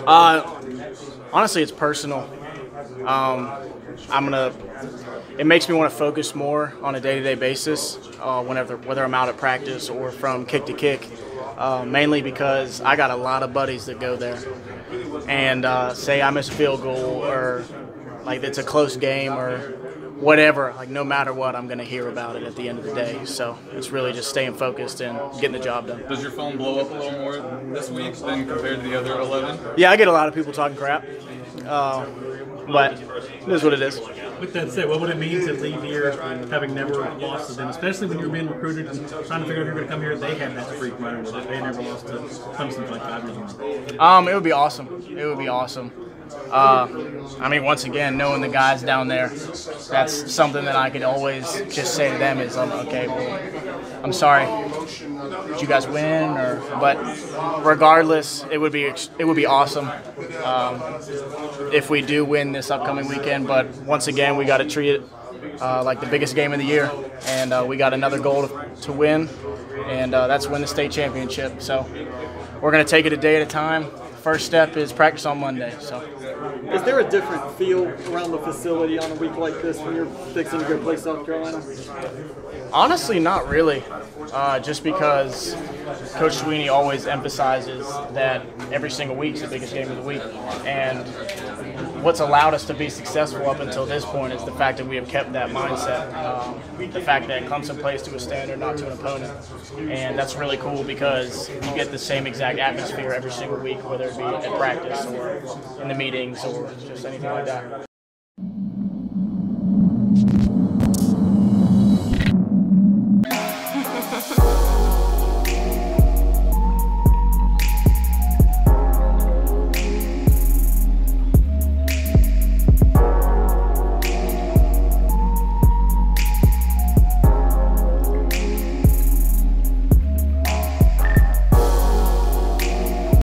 Uh, honestly, it's personal. Um, I'm gonna. It makes me want to focus more on a day-to-day basis, uh, whenever whether I'm out at practice or from kick to kick. Uh, mainly because I got a lot of buddies that go there, and uh, say I miss a field goal or like it's a close game or whatever. Like no matter what, I'm gonna hear about it at the end of the day. So it's really just staying focused and getting the job done. Does your phone blow up a little more this week than compared to the other 11? Yeah, I get a lot of people talking crap, uh, but it is what it is. With that said, what would it mean to leave here having never lost to them, especially when you were being recruited and trying to figure out if you're going to come here? They had that streak running where they never lost to Clemson for like five years. Um, it would be awesome. It would be awesome. Uh, I mean, once again, knowing the guys down there, that's something that I could always just say to them is, um, okay, well, I'm sorry, did you guys win? Or but regardless, it would be it would be awesome um, if we do win this upcoming weekend. But once again, we got to treat it uh, like the biggest game of the year, and uh, we got another goal to, to win, and uh, that's win the state championship. So we're gonna take it a day at a time. First step is practice on Monday. So. Is there a different feel around the facility on a week like this when you're fixing to go play South Carolina? Honestly, not really. Uh, just because Coach Swinney always emphasizes that every single week is the biggest game of the week, and what's allowed us to be successful up until this point is the fact that we have kept that mindset. Um, the fact that Clemson plays to a standard, not to an opponent, and that's really cool because you get the same exact atmosphere every single week, whether it be at practice or in the meetings or just anything like that.